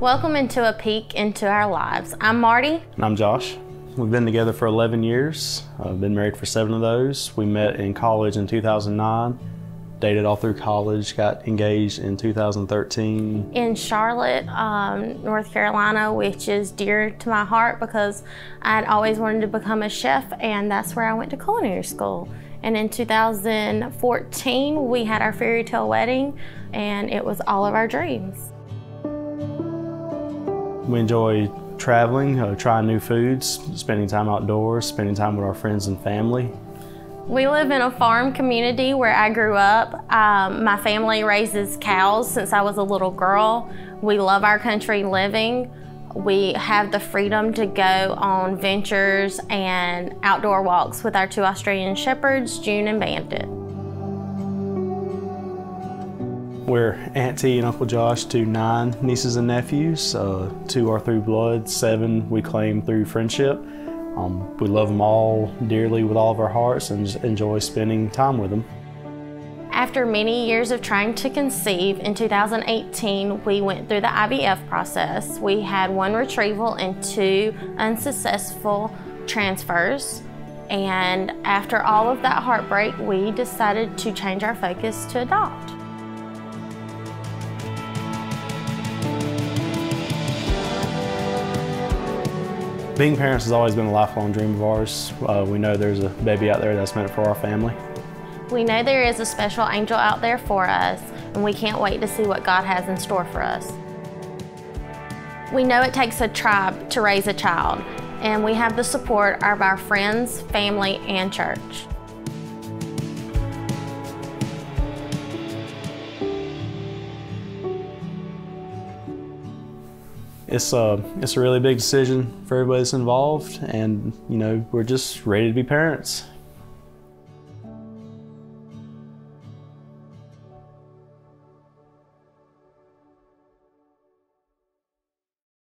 Welcome into a peek into our lives. I'm Marty. And I'm Josh. We've been together for 11 years. I've been married for seven of those. We met in college in 2009, dated all through college, got engaged in 2013. In Charlotte, um, North Carolina, which is dear to my heart because I'd always wanted to become a chef, and that's where I went to culinary school. And in 2014, we had our fairy tale wedding, and it was all of our dreams. We enjoy traveling, uh, trying new foods, spending time outdoors, spending time with our friends and family. We live in a farm community where I grew up. Um, my family raises cows since I was a little girl. We love our country living. We have the freedom to go on ventures and outdoor walks with our two Australian Shepherds, June and Bandit. We're Auntie and Uncle Josh to nine nieces and nephews. Uh, two are through blood, seven we claim through friendship. Um, we love them all dearly with all of our hearts and enjoy spending time with them. After many years of trying to conceive, in 2018 we went through the IVF process. We had one retrieval and two unsuccessful transfers. And after all of that heartbreak, we decided to change our focus to adopt. Being parents has always been a lifelong dream of ours. Uh, we know there's a baby out there that's meant for our family. We know there is a special angel out there for us, and we can't wait to see what God has in store for us. We know it takes a tribe to raise a child, and we have the support of our friends, family, and church. It's a it's a really big decision for everybody that's involved, and you know we're just ready to be parents.